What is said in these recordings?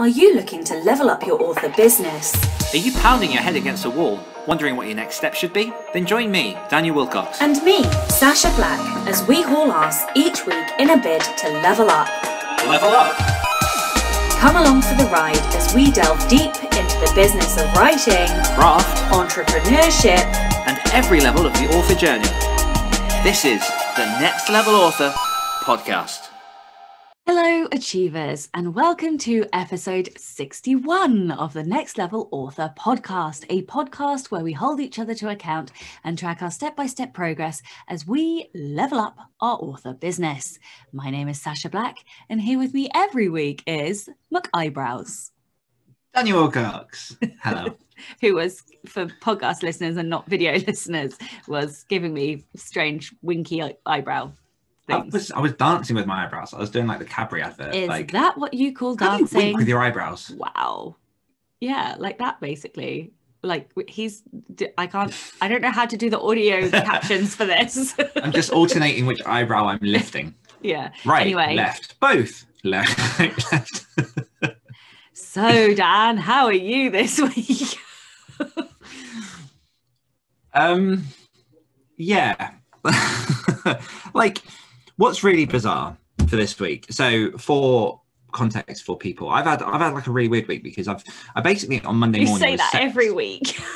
Are you looking to level up your author business? Are you pounding your head against a wall, wondering what your next step should be? Then join me, Daniel Willcocks. And me, Sacha Black, as we haul ass each week in a bid to level up. Level up! Come along for the ride as we delve deep into the business of writing, Craft, entrepreneurship, and every level of the author journey. This is the Next Level Author podcast. Hello, Achievers, and welcome to episode 61 of the Next Level Author podcast, a podcast where we hold each other to account and track our step by step progress as we level up our author business. My name is Sacha Black, and here with me every week is Muck Eyebrows, Daniel Willcocks. Hello. who was, for podcast listeners and not video listeners, was giving me strange winky eye- eyebrow I was I was dancing with my eyebrows. I was doing like the Cadbury advert. Is like that what you call you dancing? wink with your eyebrows. wow yeah like that basically like he's I can't i don't know how to do the audio captions for this I'm just alternating which eyebrow I'm lifting. yeah Right, Anyway. left, both. Left, left. so dan how are you this week Um, yeah. like, what's really bizarre for this week? So, for context for people, I've had I've had like a really weird week because I've I basically on Monday you morning say that set- every week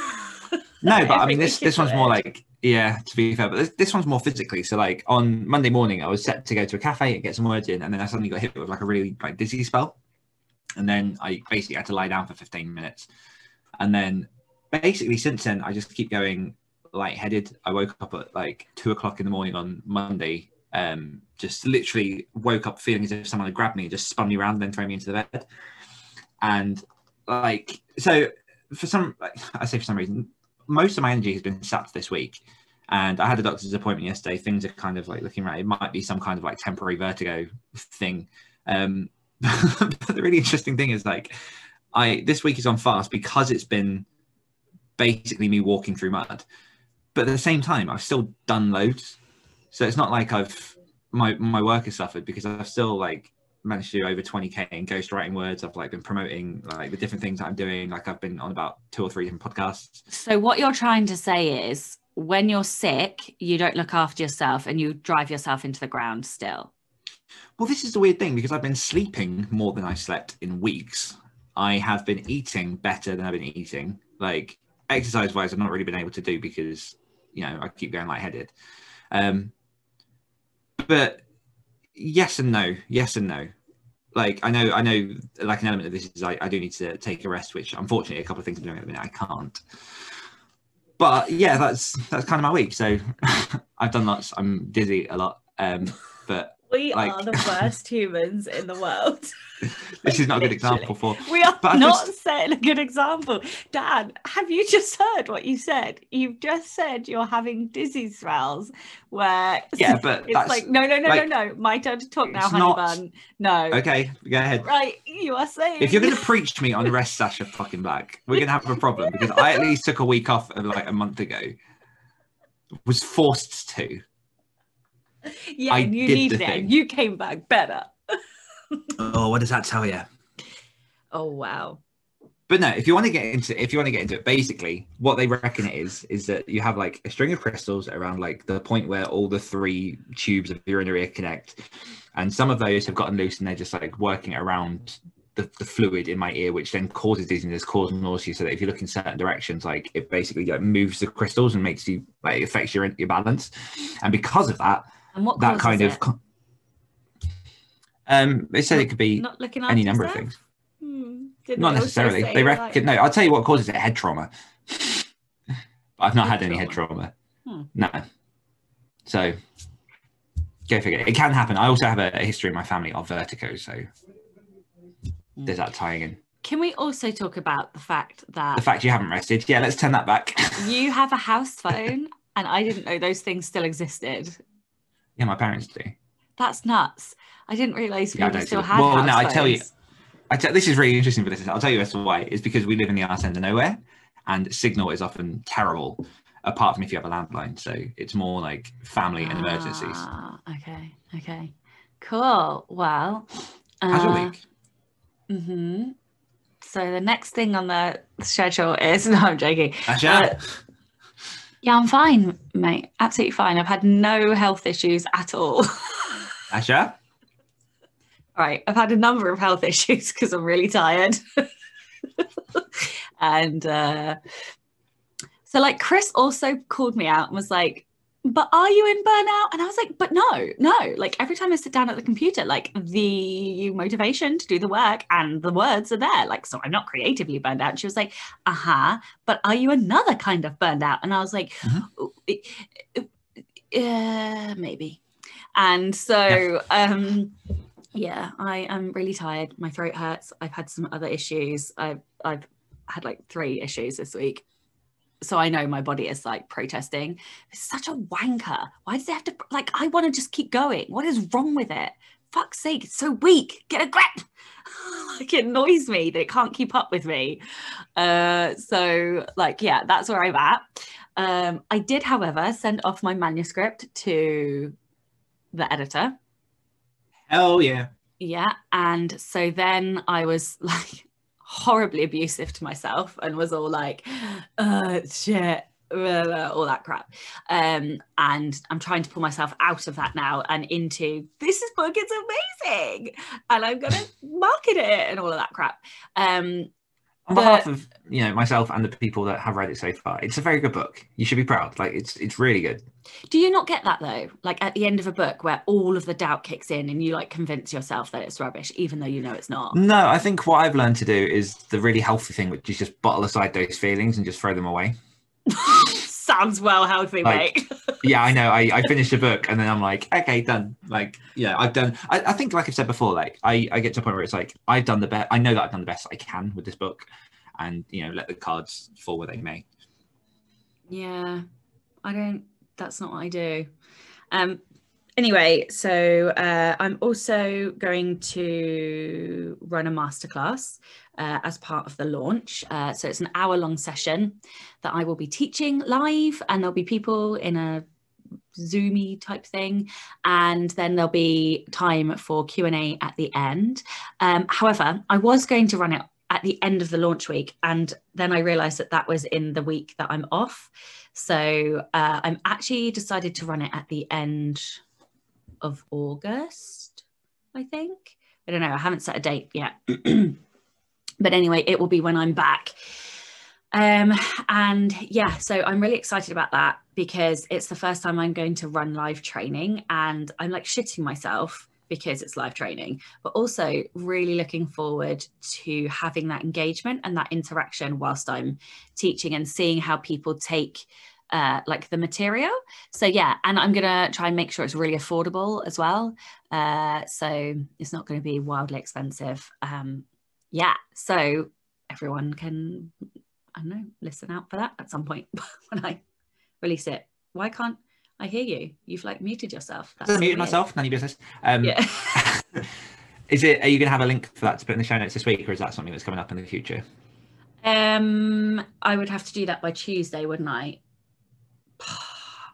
No, but I mean this this one's more like yeah, to be fair, but this, this one's more physically. So like on Monday morning, I was set to go to a cafe and get some words in, and then I suddenly got hit with like a really like dizzy spell, and then I basically had to lie down for 15 minutes, and then basically since then I just keep going lightheaded. I woke up at like two o'clock in the morning on Monday, um, just literally woke up feeling as if someone had grabbed me and just spun me around and then thrown me into the bed, and like so for some I say for some reason most of my energy has been sapped this week. And i had a doctor's appointment yesterday. Things are kind of like looking right. It might be some kind of like temporary vertigo thing. Um but the really interesting thing is like i this week is on fast because it's been basically me walking through mud. But at the same time i've still done loads so it's not like i've my my work has suffered because i've still like managed to do over 20k in ghostwriting words i've like been promoting like the different things that i'm doing like i've been on about two or three different podcasts so what you're trying to say is when you're sick you don't look after yourself and you drive yourself into the ground still Well, this is the weird thing because I've been sleeping more than I slept in weeks. I have been eating better than I've been eating. Like exercise wise, I've not really been able to do because you know I keep going lightheaded. Um, but yes and no, yes and no. Like I know, I know, like an element of this is I, I do need to take a rest, which unfortunately a couple of things I'm doing at the minute I can't. But yeah, that's that's kind of my week. So I've done lots. I'm dizzy a lot. Um, but we Like- are the worst humans in the world this is not a good example for We are But not just- setting a good example. Dan, have you just heard what you said? You've just said you're having dizzy spells where Yeah, but it's like, no, no, no, like, no, no. My turn to talk now, honey not- bun. No. okay go ahead Right, you are saying if you're going to preach to me on rest sacha fucking black we're going to have a problem because i at least took a week off uh, like a month ago was forced to yeah, I and you needed it. thing. and You came back better. oh what does that tell you Oh wow. but no if you want to get into if you want to get into it basically what they reckon it is is that you have like a string of crystals around like the point where all the three tubes of your inner ear connect and some of those have gotten loose and they're just like working around the, the fluid in my ear which then causes dizziness causes nausea so that if you look in certain directions like it basically like moves the crystals and makes you like it affects your your balance and because of that And what that causes kind of it? co- um they said it could be not looking any number of things Hmm. Didn't not necessarily. They like- No, I'll tell you what causes it: head trauma. I've not Head had any head trauma. Hmm. No. So, go figure. It can happen. I also have a, a history in my family of vertigo, so Hmm. there's that tying in. Can we also talk about the fact that The fact you haven't rested. Yeah, let's turn that back. you have a house phone and I didn't know those things still existed. Yeah, my parents do. That's nuts. I didn't realize Yeah, I still had well, house no, I tell you-. I tell this is really interesting for this. I'll tell you as to why. It's because we live in the arse end of nowhere, and signal is often terrible. Apart from if you have a landline, so it's more like family and emergencies. Ah, okay, okay. Cool. Well, How's your uh, week? hmm So the next thing on the schedule is no, I'm joking. Uh, yeah, I'm fine, mate. Absolutely fine. I've had no health issues at all. Asha? right, I've had a number of health issues because I'm really tired. and uh, so, like, Chris also called me out and was like, but are you in burnout? And I was like, but no, no. Like every time I sit down at the computer, like the motivation to do the work and the words are there. Like, so I'm not creatively burned out. And she was like, uh huh. But are you another kind of burned out? And I was like, yeah, maybe. And so, um, yeah, I am really tired. My throat hurts. I've had some other issues. I've I've had like three issues this week. So I know my body is like protesting. It's such a wanker. Why does it have to like I want to just keep going? What is wrong with it? Fuck's sake, it's so weak. Get a grip. like it annoys me that it can't keep up with me. Uh so like yeah, that's where I'm at. Um I did, however, send off my manuscript to the editor. Hell yeah. Yeah. And so then I was like horribly abusive to myself and was all like, uh, shit, blah, all that crap. Um, and I'm trying to pull myself out of that now and into this is book it's amazing. And I'm gonna market it and all of that crap. Um, On behalf of you know myself and the people that have read it so far, it's a very good book. You should be proud. Like it's it's really good. do you not get that though? Like at the end of a book where all of the doubt kicks in and you like convince yourself that it's rubbish, even though you know it's not. No, I think what I've learned to do is the really healthy thing, which is just bottle aside those feelings and just throw them away. Sounds well healthy, Like- mate. yeah, I know. I, I finished a book and then I'm like, okay, done. Like, yeah, I've done. I, I think, like I've said before, like I, I get to a point where it's like I've done the best. I know that I've done the best I can with this book, and you know, let the cards fall where they may. Yeah, I don't. That's not what I do. Um. Anyway, so uh, I'm also going to run a masterclass uh, as part of the launch. Uh, so it's an hour-long session that I will be teaching live, and there'll be people in a zoomy type thing and then there'll be time for q&a at the end um, however i was going to run it at the end of the launch week and then i realized that that was in the week that i'm off so uh, i'm actually decided to run it at the end of august i think. I don't know i haven't set a date yet. But anyway it will be when i'm back. Um, and yeah, so I'm really excited about that because it's the first time I'm going to run live training and I'm like shitting myself because it's live training, but also really looking forward to having that engagement and that interaction whilst I'm teaching and seeing how people take uh, like the material. So yeah, and I'm gonna try and make sure it's really affordable as well. Uh, so it's not going to be wildly expensive. Um, yeah, so everyone can I don't know, listen out for that at some point when I release it. Why can't I hear you? You've like muted yourself. I muted myself. None of your business. Um, Yeah. is it? Are you going to have a link for that to put in the show notes this week, or is that something that's coming up in the future? um, I would have to do that by Tuesday, wouldn't I?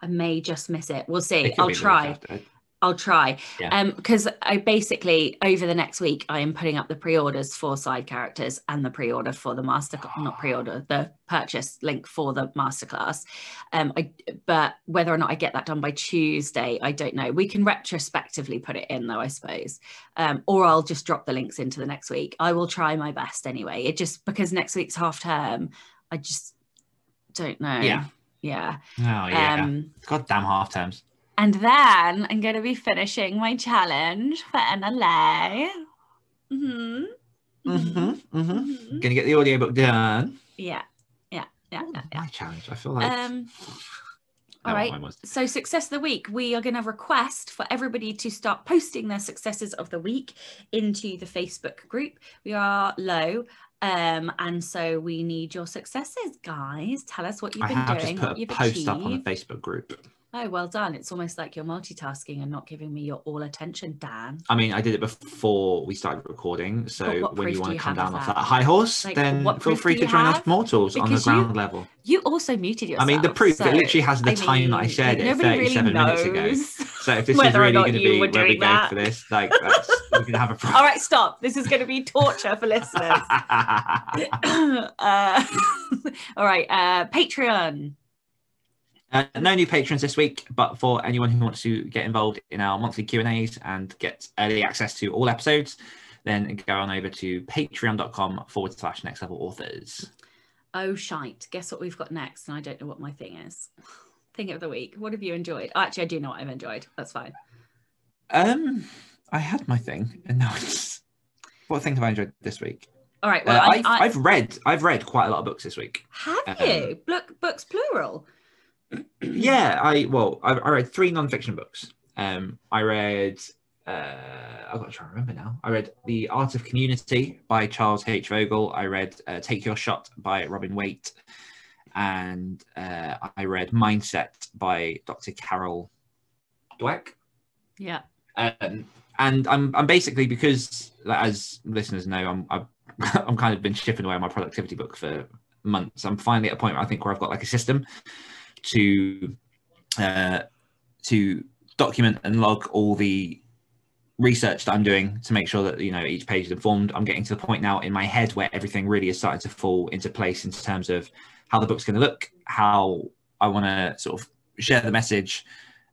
I may just miss it. We'll see. It I'll be the week try. I'll try. Yeah. Um, because I basically over the next week I am putting up the pre-orders for side characters and the pre-order for the master not pre-order, the purchase link for the masterclass. Um, I but whether or not I get that done by Tuesday, I don't know. We can retrospectively put it in though, I suppose. Um, or I'll just drop the links into the next week. I will try my best anyway. It just because next week's half term, I just don't know. Yeah. Yeah. Oh yeah. Um God damn half terms. and then I'm going to be finishing my challenge for NLA. Mm-hmm. Mm-hmm, mm-hmm. Mhm. Gonna get the audiobook done. Yeah, yeah, yeah, yeah. yeah. My challenge. I feel like. Um, all right. So, success of the week, we are going to request for everybody to start posting their successes of the week into the Facebook group. We are low. Um, and so we need your successes, guys. Tell us what you've I been doing, just put what a you've post achieved. up on the Facebook group. Oh, well done. It's almost like you're multitasking and not giving me your all attention, Dan. I mean, I did it before we started recording. So when you want you to come down off that? high horse, Like, then feel free to join us mortals on the Because you- ground level. You also muted yourself. I mean, the proof, so, it literally has the I time that I shared it 37 really minutes ago. So if this is really going to be where we go for this, like that's, we're going to have a problem. All right, stop. This is going to be torture for listeners. uh, all right, uh, Patreon. Uh, no new patrons this week, but for anyone who wants to get involved in our monthly Q and A's and get early access to all episodes, then go on over to patreon.com forward slash next level authors. Oh, shite. Guess what we've got next? And I don't know what my thing is. Thing of the week. What have you enjoyed? Actually, I do know what I've enjoyed. That's fine. Um, I had my thing, and now it's what thing have I enjoyed this week? All right. Uh, Well, I, I've, I, I've read I've read quite a lot of books this week. have um, you? Book, books plural. Yeah, I well, I, I read three non-fiction books. Um, I read. Uh, I've got to try and remember now. I read The Art of Community by Charles H. Vogel. I read uh, Take Your Shot by Robin Waite, and uh, I read Mindset by Dr. Carol Dweck. Yeah. Um, and I'm I'm basically because like, as listeners know, I'm I've, I'm kind of been chipping away on my productivity book for months. I'm finally at a point where I think where I've got like a system to uh, to document and log all the research that I'm doing to make sure that you know each page is informed. I'm getting to the point now in my head where everything really is starting to fall into place in terms of how the book's going to look, how I want to sort of share the message,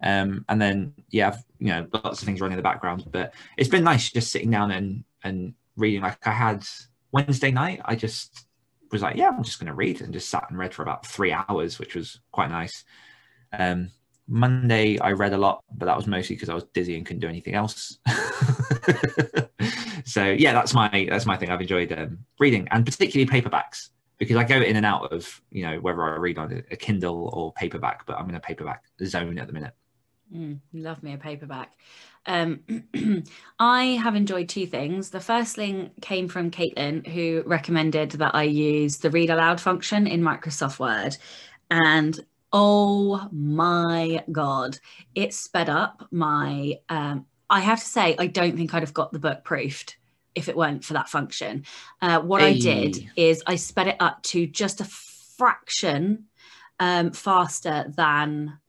um, and then yeah, I've, you know, lots of things running in the background. But it's been nice just sitting down and and reading. Like I had Wednesday night, I just was like, yeah, I'm just going to read, and just sat and read for about three hours, which was quite nice. Um, Monday, I read a lot, but that was mostly because I was dizzy and couldn't do anything else. so yeah, that's my that's my thing. I've enjoyed um, reading, and particularly paperbacks because I go in and out of you know whether I read on a Kindle or paperback, but I'm in a paperback zone at the minute. Mm, love me a paperback. Um, I have enjoyed two things. The first thing came from Caitlin, who recommended that I use the read aloud function in Microsoft Word. And oh my God, it sped up my. Um, I have to say, I don't think I'd have got the book proofed if it weren't for that function. Uh, what I did is I sped it up to just a fraction um, faster than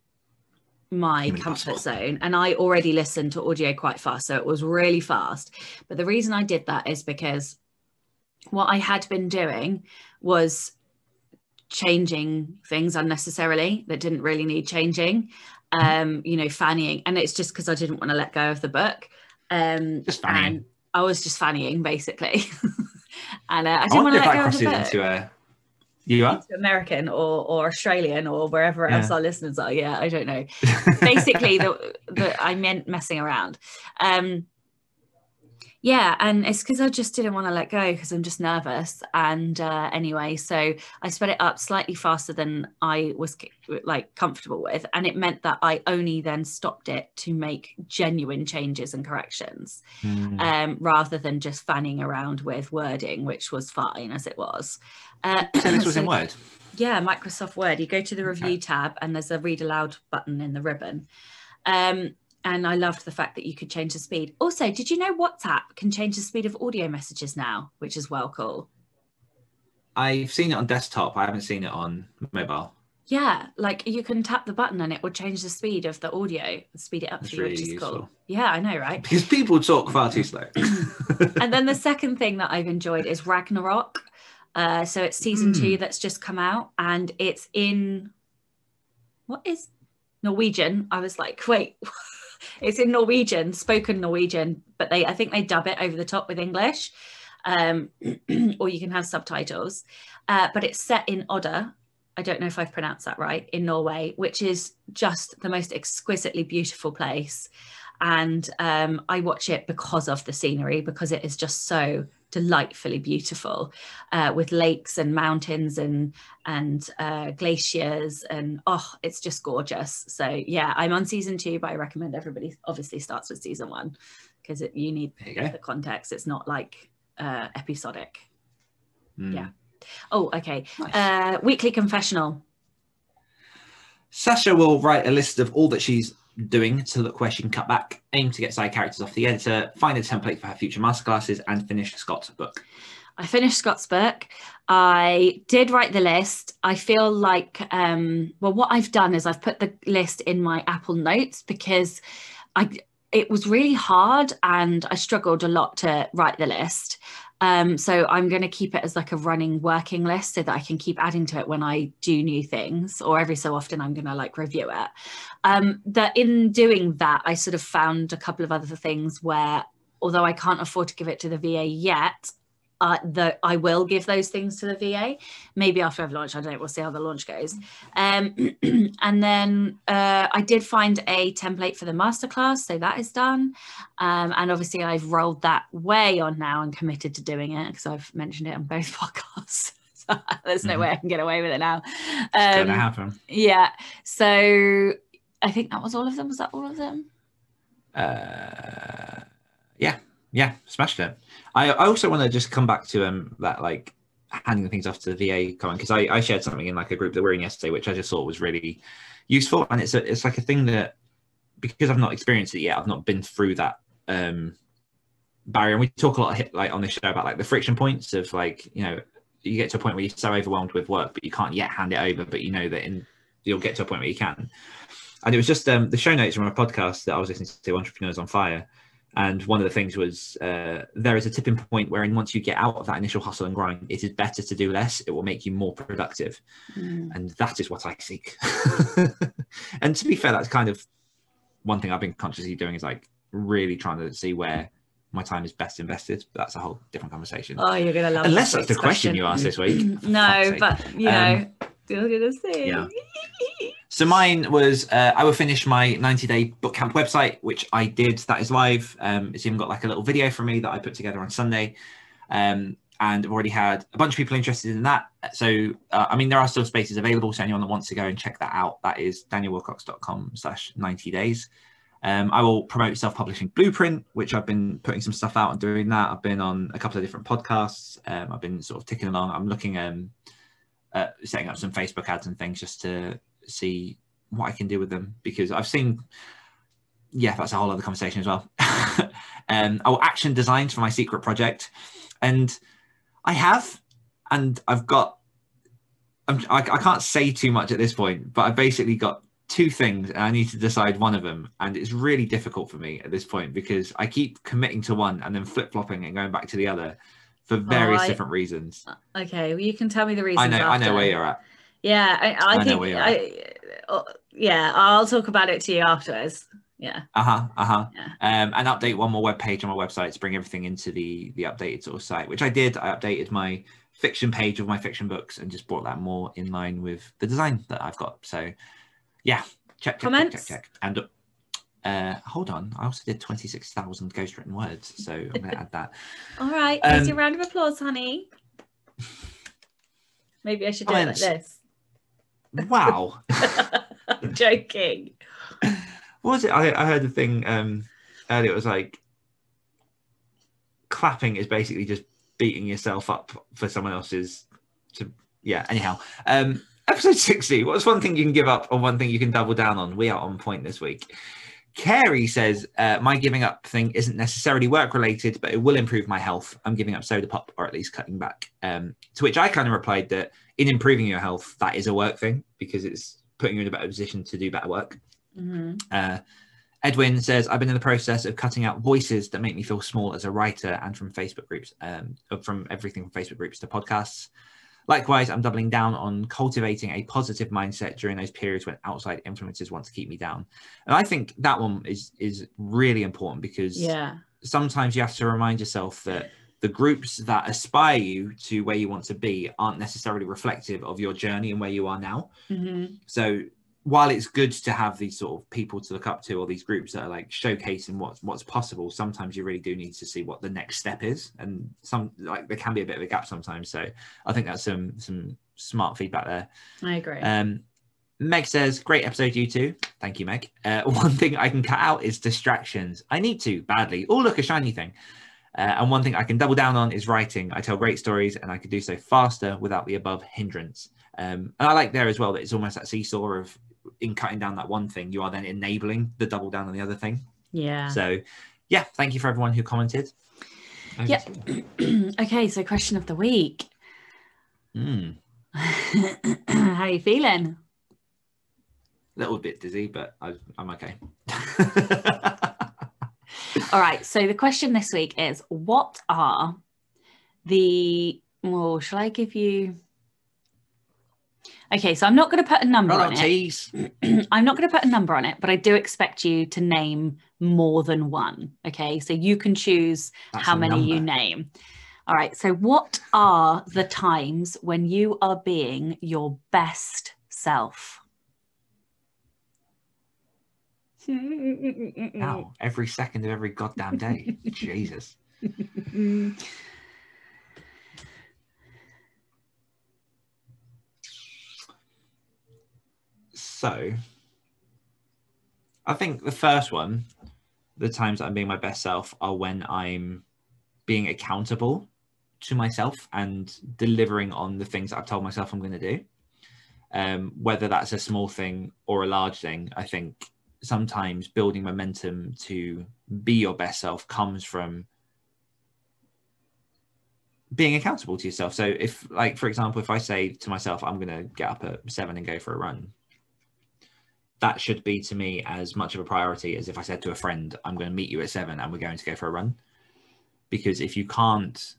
my comfort zone and i already listened to audio quite fast so it was really fast but the reason i did that is because what i had been doing was changing things unnecessarily that didn't really need changing um you know fannying and it's just because i didn't want to let go of the book um Just fannying. and i was just fannying basically and uh, i I didn't want to let go of the book into a. You are? American or or Australian or wherever else our listeners are. Yeah, I don't know. Basically, the, the I meant messing around. Um, yeah, and it's because I just didn't want to let go because I'm just nervous. And uh, anyway, so I sped it up slightly faster than I was like comfortable with, and it meant that I only then stopped it to make genuine changes and corrections Hmm. um, rather than just fanning around with wording, which was fine as it was. Uh, so this was in Word. yeah, Microsoft Word. You go to the review tab and there's a read aloud button in the ribbon. Um, and I loved the fact that you could change the speed. Also, did you know WhatsApp can change the speed of audio messages now, which is well cool. I've seen it on desktop. I haven't seen it on mobile. Yeah, like you can tap the button and it will change the speed of the audio, speed it up That's for you, which really is cool. useful. Yeah, I know, right? Because people talk far too slow. and then the second thing that I've enjoyed is Ragnarok. Uh, so it's season Hmm. two that's just come out, and it's in what is Norwegian? I was like, wait, it's in Norwegian, spoken Norwegian, but they I think they dub it over the top with English, um, or you can have subtitles. Uh, but it's set in Odda. I don't know if I've pronounced that right in Norway, which is just the most exquisitely beautiful place and um, I watch it because of the scenery because it is just so delightfully beautiful uh, with lakes and mountains and and uh, glaciers and oh it's just gorgeous so yeah I'm on season two but I recommend everybody obviously starts with season one because you need you the context it's not like uh, episodic Mm. Yeah. oh okay Nice. uh, weekly confessional Sacha will write a list of all that she's doing to look where she can cut back, aim to get side characters off the editor, find a template for her future masterclasses, and finish Scott's book. I finished Scott's book. I did write the list. I feel like, um, well, what I've done is I've put the list in my Apple Notes because I it was really hard and I struggled a lot to write the list. Um, so I'm going to keep it as like a running working list so that I can keep adding to it when I do new things, or every so often I'm going to like review it. Um, that in doing that, I sort of found a couple of other things where, although I can't afford to give it to the VA yet, uh, that I will give those things to the VA. Maybe after I've launched, I don't know. We'll see how the launch goes. Um, and then uh, I did find a template for the masterclass, so that is done. Um, and obviously, I've rolled that way on now and committed to doing it because I've mentioned it on both podcasts. so there's no Mhm. way I can get away with it now. It's gonna Um, happen. yeah. So I think that was all of them. Was that all of them? Uh, yeah, yeah, smashed it. I, also want to just come back to um that like handing things off to the VA comment because I, I shared something in like a group that we're in yesterday, which I just thought was really useful, and it's a, it's like a thing that because I've not experienced it yet, I've not been through that um barrier. And we talk a lot like on this show about like the friction points of like you know you get to a point where you're so overwhelmed with work, but you can't yet hand it over, but you know that in you'll get to a point where you can. And it was just um, the show notes from a podcast that I was listening to, Entrepreneurs on Fire. And one of the things was uh, there is a tipping point wherein once you get out of that initial hustle and grind, it is better to do less. It will make you more productive. And that is what I seek. and to be fair, that's kind of one thing I've been consciously doing is like really trying to see where my time is best invested. But that's a whole different conversation. Oh, you're gonna love. Unless that's the week's question you asked this week. no, but you Um, know, you're gonna see. yeah. So mine was uh, I will finish my 90 day boot camp website, which I did. That is live. Um, it's even got like a little video for me that I put together on Sunday. Um, and I've already had a bunch of people interested in that. So, uh, I mean, there are still spaces available. So anyone that wants to go and check that out, that is danielwillcocks.com slash 90 days. Um, I will promote self-publishing blueprint, which I've been putting some stuff out and doing that. I've been on a couple of different podcasts. Um, I've been sort of ticking along. I'm looking um, at setting up some Facebook ads and things just to see what I can do with them because I've seen. Yeah, that's a whole other conversation as well. um, oh, action designs for my secret project, and I have, and I've got. I'm, I, I can't say too much at this point, but I've basically got two things, and I need to decide one of them, and it's really difficult for me at this point because I keep committing to one and then flip flopping and going back to the other for various I- different reasons. Okay, well, you can tell me the reasons. I know, I know where you're at. Yeah, I, I, I know think. where you're I, uh, yeah, I'll talk about it to you afterwards. Yeah. Uh huh. Uh huh. Yeah. Um, and update one more web page on my website to bring everything into the the updated sort of site, which I did. I updated my fiction page of my fiction books and just brought that more in line with the design that I've got. So, yeah, check, check, check, check, check. And uh, hold on, I also did twenty six thousand ghost written words, so I'm going to add that. All right. Here's Um, your round of applause, honey. Maybe I should do it like this. Wow, I'm joking. what was it? I, I heard the thing um, earlier. It was like clapping is basically just beating yourself up for someone else's. To yeah. Anyhow, um, episode sixty. What's one thing you can give up, or one thing you can double down on? We are on point this week. Carrie says, uh, "My giving up thing isn't necessarily work related, but it will improve my health. I'm giving up soda pop, or at least cutting back." Um, to which I kind of replied that in improving your health, that is a work thing because it's putting you in a better position to do better work. Mhm. Uh, Edwin says, I've been in the process of cutting out voices that make me feel small as a writer and from Facebook groups, um, from everything from Facebook groups to podcasts. Likewise, I'm doubling down on cultivating a positive mindset during those periods when outside influences want to keep me down. And I think that one is is really important because Yeah. sometimes you have to remind yourself that the groups that aspire you to where you want to be aren't necessarily reflective of your journey and where you are now. Mhm. so while it's good to have these sort of people to look up to or these groups that are like showcasing what's what's possible sometimes you really do need to see what the next step is. And some like there can be a bit of a gap sometimes. So i think that's some some smart feedback there. I agree. um meg says great episode you two. Thank you meg. Uh, one thing i can cut out is distractions. I need to badly. Oh look a shiny thing uh, and one thing I can double down on is writing. I tell great stories and I could do so faster without the above hindrance. Um, and I like there as well that it's almost that seesaw of in cutting down that one thing, you are then enabling the double down on the other thing. Yeah. So, yeah, thank you for everyone who commented. Yeah. okay, so question of the week. Mm, How are you feeling? a little bit dizzy, but I, I'm okay. All right. So the question this week is what are the well, shall I give you Okay, so I'm not going to put a number Roll on out it. I'm not going to put a number on it, but I do expect you to name more than one. Okay, so you can choose That's how many you name. All right, so what are the times when you are being your best self? Now, every second of every goddamn day. Jesus. So, I think the first one, the times I'm being my best self, are when I'm being accountable to myself and delivering on the things I've told myself I'm going to do. Um, whether that's a small thing or a large thing, I think sometimes building momentum to be your best self comes from being accountable to yourself. So if like for example, if I say to myself, I'm gonna get up at seven and go for a run, that should be to me as much of a priority as if I said to a friend, I'm gonna meet you at seven and we're going to go for a run. Because if you can't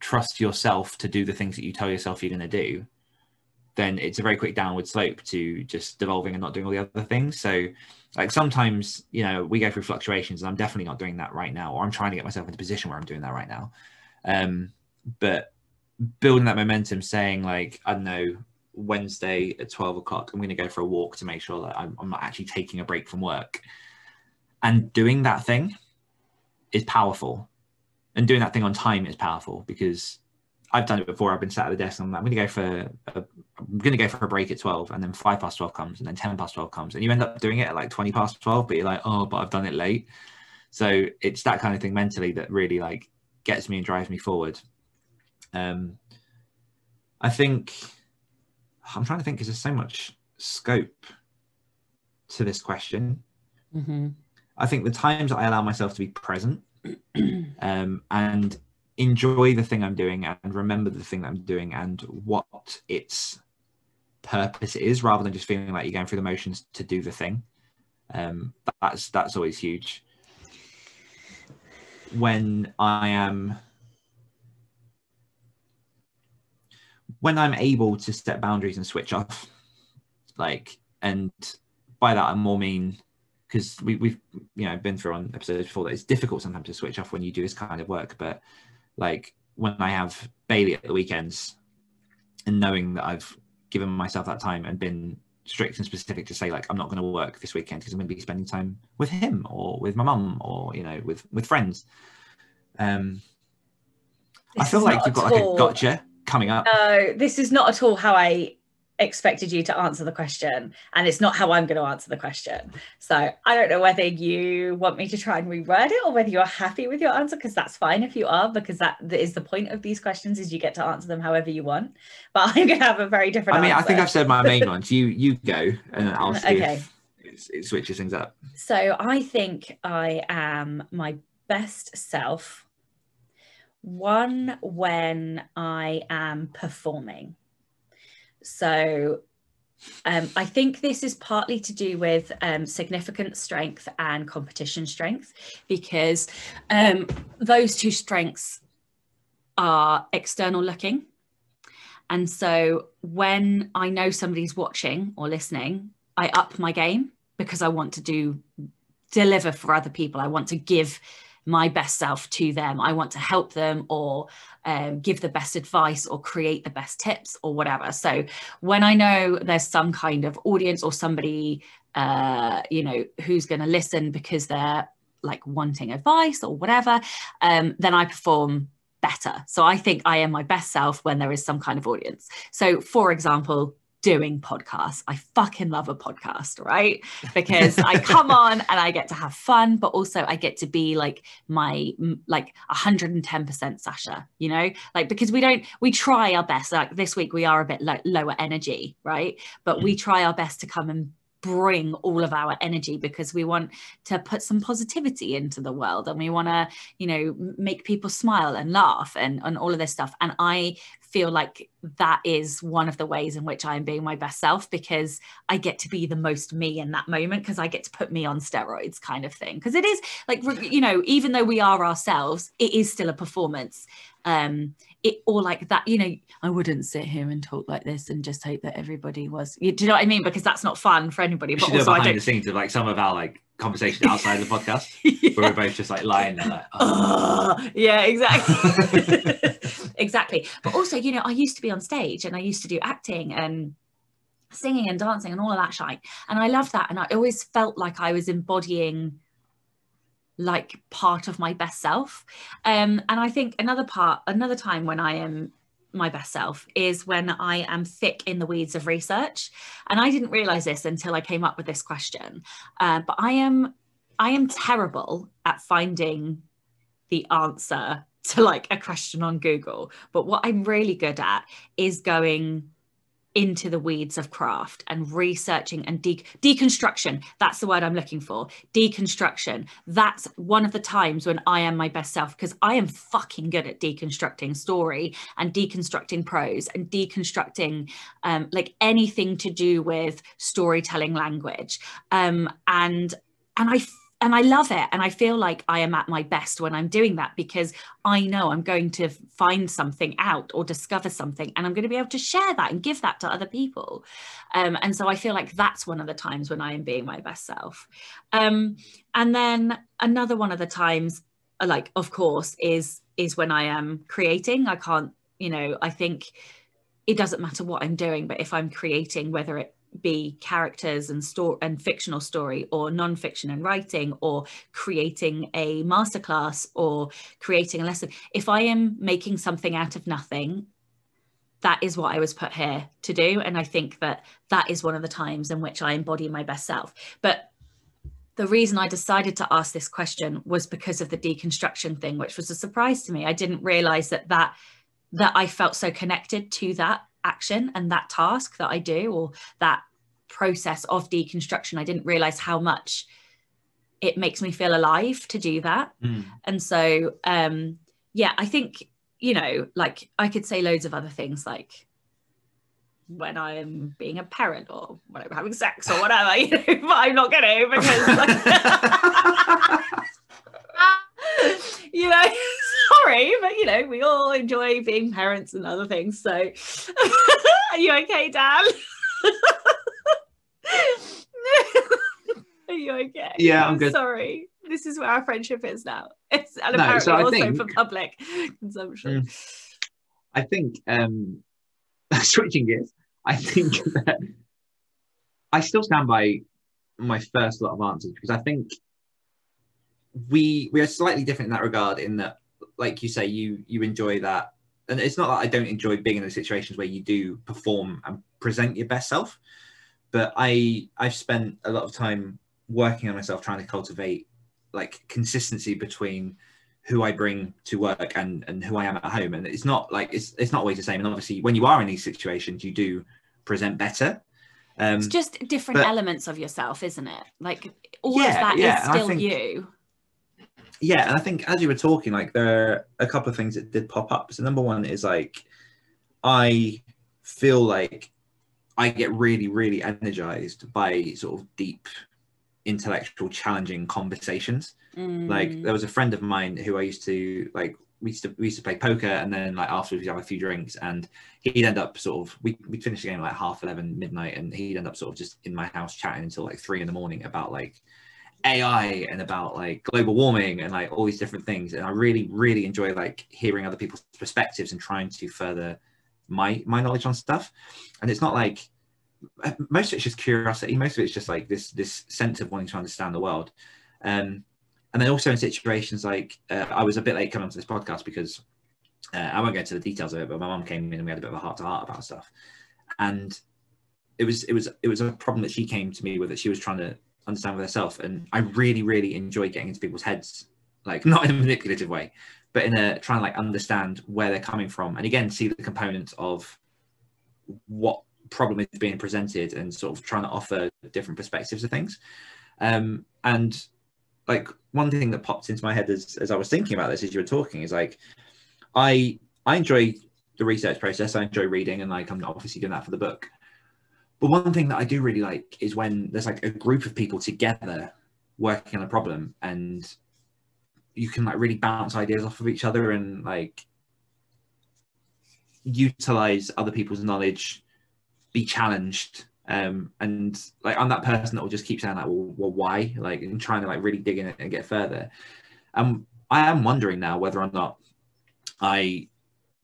trust yourself to do the things that you tell yourself you're gonna do, then it's a very quick downward slope to just devolving and not doing all the other things. So, like sometimes, you know, we go through fluctuations, and I'm definitely not doing that right now, or I'm trying to get myself into a position where I'm doing that right now. Um, but building that momentum, saying like, I don't know, Wednesday at 12 o'clock, I'm going to go for a walk to make sure that I'm, I'm not actually taking a break from work, and doing that thing is powerful, and doing that thing on time is powerful because I've done it before. I've been sat at the desk and I'm like, I'm going to go for a, I'm going to go for a break at 12 and then five past 12 comes and then 10 past 12 comes and you end up doing it at like 20 past 12, but you're like, oh, but I've done it late. So it's that kind of thing mentally that really like gets me and drives me forward. Um, I think I'm trying to think because there's so much scope to this question. Mm-hmm. I think the times I allow myself to be present um, and enjoy the thing I'm doing and remember the thing that I'm doing and what its purpose is, rather than just feeling like you're going through the motions to do the thing. Um, that's that's always huge. When I am when I'm able to set boundaries and switch off, like, and by that I more mean because we, we've you know been through on episodes before that it's difficult sometimes to switch off when you do this kind of work, but like when I have Bailey at the weekends and knowing that I've given myself that time and been strict and specific to say like I'm not going to work this weekend because I'm going to be spending time with him or with my mum or you know with with friends. Um, I feel like you've got like a gotcha coming up. No, this is not at all how I expected you to answer the question, and it's not how I'm going to answer the question. So I don't know whether you want me to try and reword it or whether you're happy with your answer, because that's fine if you are, because that is the point of these questions is you get to answer them however you want. But I'm going to have a very different. I mean, I think I've said my main ones. You you go and I'll see Okay. if it switches things up. So I think I am my best self. One when I am performing. So um, I think this is partly to do with um, significant strength and competition strength because um, those two strengths are external looking. And so when I know somebody's watching or listening, I up my game because I want to do deliver for other people. I want to give my best self to them. I want to help them or um, give the best advice or create the best tips or whatever. So when I know there's some kind of audience or somebody, uh, you know, who's going to listen because they're like wanting advice or whatever, um, then I perform better. So I think I am my best self when there is some kind of audience. So, for example, doing podcasts. I fucking love a podcast, right? Because I come on and I get to have fun, but also I get to be like my like 110% Sacha, you know? Like because we don't we try our best. Like this week we are a bit lo- lower energy, right? But we mm. try our best to come and bring all of our energy because we want to put some positivity into the world and we want to you know make people smile and laugh and, and all of this stuff and i feel like that is one of the ways in which i'm being my best self because i get to be the most me in that moment because i get to put me on steroids kind of thing. Because it is like you know even though we are ourselves it is still a performance. Um it or like that you know i wouldn't sit here and talk like this and just hope that everybody was you, do you know what i mean? Because that's not fun for anybody We but also a i behind don't the scenes of like some of our like conversation outside of the podcast where we're both just like lying there like, oh. Yeah exactly exactly. But also you know i used to be on stage and i used to do acting and singing and dancing and all of that shite. And i loved that. And i always felt like i was embodying like part of my best self. Um and i think another part another time when i am my best self is when i am thick in the weeds of research. And i didn't realize this until i came up with this question. Uh, but i am i am terrible at finding the answer to like a question on google. But what i'm really good at is going into the weeds of craft and researching and de- deconstruction. That's the word i'm looking for. Deconstruction. That's one of the times when i am my best self because i am fucking good at deconstructing story and deconstructing prose and deconstructing um, like anything to do with storytelling language. Um, and and i and I love it. And I feel like I am at my best when I'm doing that because I know I'm going to find something out or discover something and I'm going to be able to share that and give that to other people. Um, and so I feel like that's one of the times when I am being my best self. Um, and then another one of the times, uh, like, of course, is is when I am creating. I can't, you know, I think it doesn't matter what I'm doing, but if I'm creating, whether it be characters and story and fictional story or non-fiction and writing or creating a masterclass or creating a lesson. If i am making something out of nothing that is what i was put here to do. And i think that that is one of the times in which i embody my best self. But the reason I decided to ask this question was because of the deconstruction thing, which was a surprise to me. I didn't realize that that that I felt so connected to that action and that task that I do or that process of deconstruction. I didn't realize how much it makes me feel alive to do that. Mm. And so, um, yeah, I think, you know, like I could say loads of other things like when I am being a parent or when I'm having sex or whatever, you know, but I'm not going to because, like, you know, sorry, but you know, we all enjoy being parents and other things. So, are you okay, Dan? are you okay? Yeah, I'm good. Sorry, this is where our friendship is now. It's and No, apparently so also think- for public consumption. I think um switching gears, I think that I still stand by my first lot of answers because I think we we are slightly different in that regard in that like you say you you enjoy that and it's not that I don't enjoy being in the situations where you do perform and present your best self but I I've spent a lot of time working on myself trying to cultivate like consistency between who I bring to work and and who I am at home. And it's not like it's it's not always the same. And obviously, when you are in these situations, you do present better. Um, It's just different but- elements of yourself, isn't it? Like all of Yeah, that is yeah, and I still think- you. Yeah, and I think as you were talking, like there are a couple of things that did pop up. So number one is like I feel like I get really, really energized by sort of deep intellectual challenging conversations like Mm. there was a friend of mine who I used to like we used to we used to play poker and then like afterwards we'd have a few drinks and he'd end up sort of we we'd finish the game at, like half 11 midnight and he'd end up sort of just in my house chatting until like three in the morning about like AI and about like global warming and like all these different things and I really really enjoy like hearing other people's perspectives and trying to further my my knowledge on stuff. And it's not like most of it's just curiosity. Most of it's just like this this sense of wanting to understand the world. Um and then also in situations like uh, I was a bit late coming onto this podcast because uh, I won't go into the details of it, but my mom came in and we had a bit of a heart to heart about stuff. And it was it was it was a problem that she came to me with that she was trying to understand with herself and i really really enjoy getting into people's heads like not in a manipulative way but in a trying to like understand where they're coming from. And again see the components of what problem is being presented and sort of trying to offer different perspectives of things. Um and like one thing that popped into my head as, as i was thinking about this as you were talking is like i i enjoy the research process. I enjoy reading and like i'm obviously doing that for the book but one thing that I do really like is when there's like a group of people together working on a problem and you can like really bounce ideas off of each other and like utilize other people's knowledge, be challenged. Um, and like I'm that person that will just keep saying like, well, well why? Like and trying to like really dig in it and get further. Um, I am wondering now whether or not I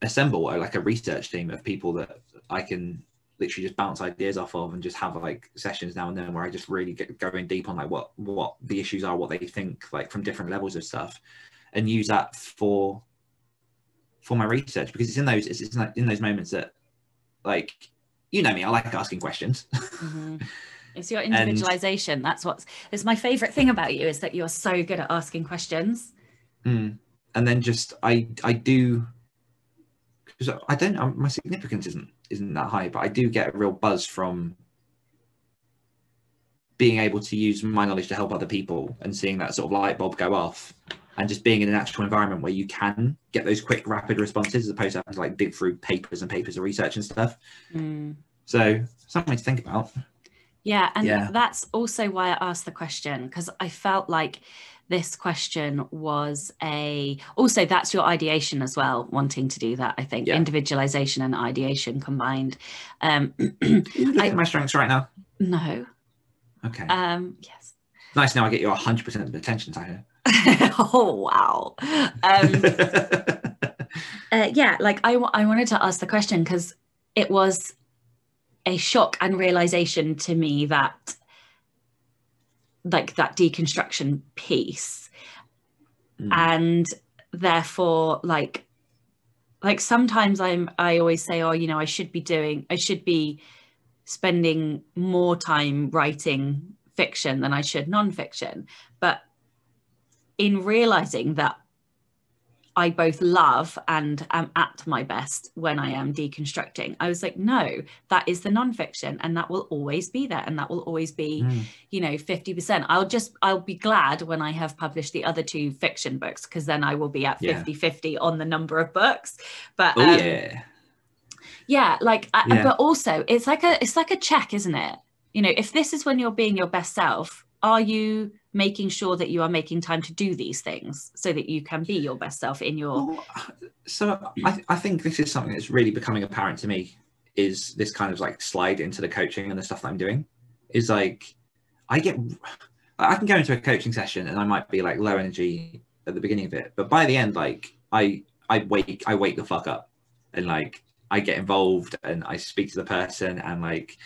assemble like a research team of people that I can literally just bounce ideas off of and just have like sessions now and then where I just really get going deep on like what what the issues are, what they think like from different levels of stuff, and use that for for my research because it's in those it's, it's in those moments that like you know me, I like asking questions. Mm-hmm. It's your individualization. and, That's what's it's my favorite thing about you is that you're so good at asking questions. Mm, and then just I I do because I don't know my significance isn't isn't that high, but I do get a real buzz from being able to use my knowledge to help other people and seeing that sort of light bulb go off and just being in an actual environment where you can get those quick rapid responses as opposed to having to like dig through papers and papers of research and stuff mm. so something to think about yeah and yeah. that's also why i asked the question because i felt like this question was a also that's your ideation as well wanting to do that i think. Yeah. individualization and ideation combined. Um I, my strengths right now? No. Okay. Um yes. Nice now i get your 100% of attention Tyler. oh wow. Um uh, yeah like I, I wanted to ask the question because it was a shock and realization to me that like that deconstruction piece mm. and therefore like like sometimes i'm i always say oh you know i should be doing i should be spending more time writing fiction than i should nonfiction but in realizing that I both love and am at my best when I am deconstructing. I was like, no, that is the nonfiction, and that will always be there, and that will always be, mm. you know, fifty percent. I'll just, I'll be glad when I have published the other two fiction books because then I will be at 50 50 on the number of books. But oh, um, yeah, yeah, like, yeah. but also it's like a, it's like a check, isn't it? You know, if this is when you're being your best self, are you making sure that you are making time to do these things so that you can be your best self in your so I, I think this is something that's really becoming apparent to me is this kind of like slide into the coaching and the stuff that i'm doing is like i get i can go into a coaching session and i might be like low energy at the beginning of it but by the end like i i wake i wake the fuck up and like i get involved and i speak to the person and like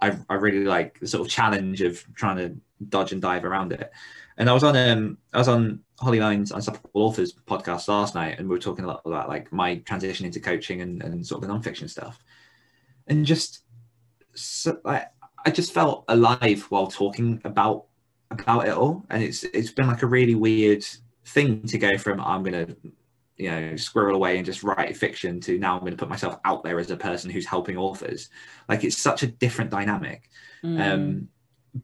I, I really like the sort of challenge of trying to dodge and dive around it. And I was on um I was on Holly Lyne's Unstoppable Authors podcast last night, and we were talking a lot about like my transition into coaching and, and sort of the nonfiction stuff, and just so I I just felt alive while talking about about it all, and it's it's been like a really weird thing to go from I'm gonna you know squirrel away and just write fiction to now i'm going to put myself out there as a person who's helping authors like it's such a different dynamic mm. um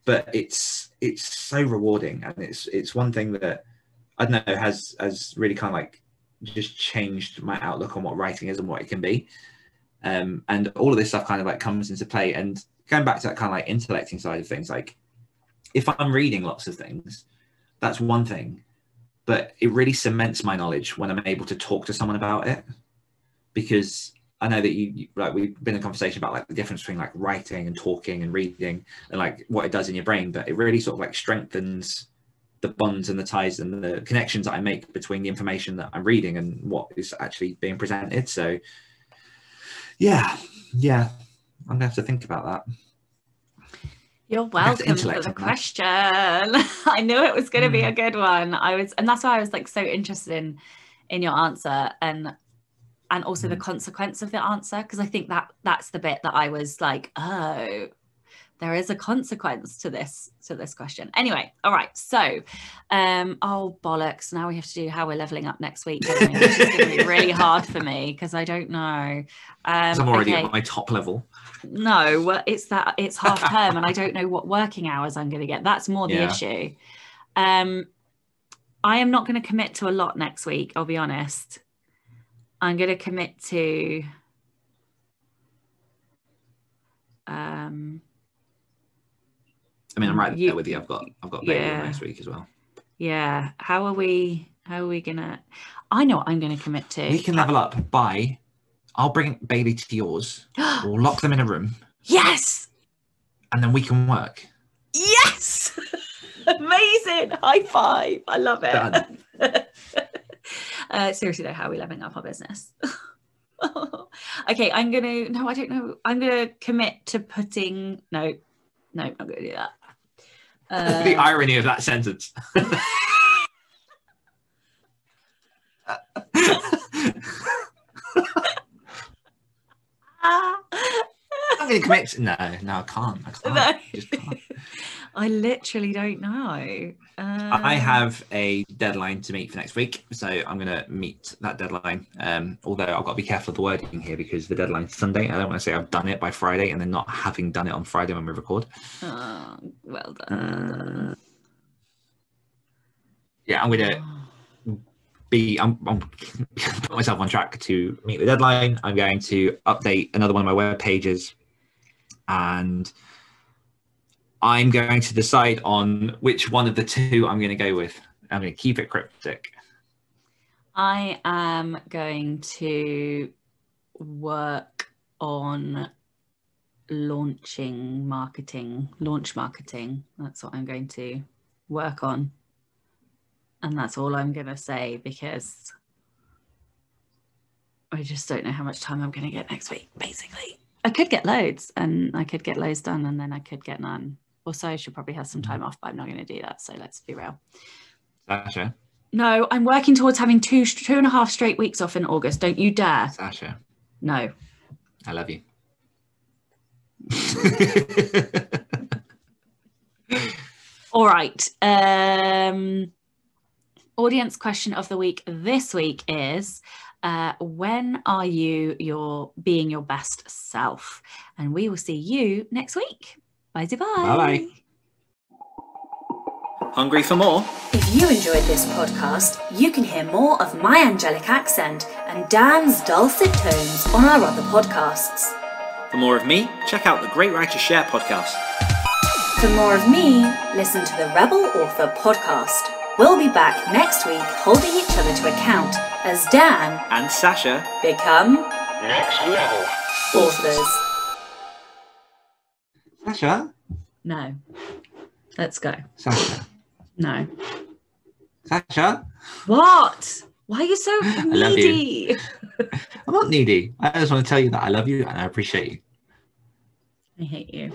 but it's it's so rewarding. And it's it's one thing that i don't know has has really kind of like just changed my outlook on what writing is and what it can be. Um and all of this stuff kind of like comes into play. And going back to that kind of like intellecting side of things like if i'm reading lots of things that's one thing but it really cements my knowledge when I'm able to talk to someone about it. Because I know that you like we've been in conversation about like the difference between like writing and talking and reading and like what it does in your brain, but it really sort of like strengthens the bonds and the ties and the connections that I make between the information that I'm reading and what is actually being presented. So yeah, yeah, I'm gonna have to think about that. You're welcome for the question. I knew it was going to be a hmm. good one. I was, and that's why I was like so interested in in your answer and and also mm. the hmm. consequence of the answer because I think that that's the bit that I was like, oh, there is a consequence to this to this question. Anyway, all right. So, um, oh bollocks! Now we have to do how we're leveling up next week, which is going to be really hard for me because I don't know. Um, I'm already okay. at my top level. No, well, it's that it's half term and I don't know what working hours I'm going to get. That's more the Yeah. issue. Um, I am not going to commit to a lot next week. I'll be honest. I'm going to commit to. Um, I mean, I'm right You- there with you. I've got I've got Bailey Yeah. next week as well. yeah. How are we? How are we gonna? I know what I'm going to commit to. We can level up by. I'll bring Bailey to yours. We'll lock them in a room, yes, and then we can work. yes, amazing! High five! I love it. Done. uh, seriously though, how are we leveling up our business? okay, I'm gonna. No, I don't know. I'm gonna commit to putting. No, no, I'm not gonna do that. the Uh, irony of that sentence. I'm to commit. No, no, I can't. I can't. No. I just can't. I literally don't know. I Um, have a deadline to meet for next week, so I'm going to meet that deadline. Um, although I've got to be careful of the wording here because the deadline's Sunday. I don't want to say I've done it by Friday and then not having done it on Friday when we record. oh, well done. well done. Uh, yeah, I'm going to be. I'm, I'm put myself on track to meet the deadline. I'm going to update another one of my web pages, and I'm going to decide on which one of the two I'm going to go with. I'm going to keep it cryptic. I am going to work on launching marketing, launch marketing. That's what I'm going to work on. And that's all I'm going to say because I just don't know how much time I'm going to get next week, basically. I could get loads and I could get loads done and then I could get none. Also, I should probably have some time off, but I'm not going to do that. So let's be real. Sacha, No, I'm working towards having two two and a half straight weeks off in August. Don't you dare. Sacha, No. I love you. All right. Um audience question of the week this week is uh, when are you your being your best self? And we will see you next week. Bye bye. Bye-bye. Hungry for more? If you enjoyed this podcast, you can hear more of my angelic accent and Dan's dulcet tones on our other podcasts. For more of me, check out the Great Writers Share podcast. For more of me, listen to the Rebel Author podcast. We'll be back next week holding each other to account as Dan And Sacha, become Next level. authors. Sacha, No. Let's go. Sacha, No. Sacha. What? Why are you so love you. needy? I'm not needy. I just want to tell you that I love you and I appreciate you. I hate you.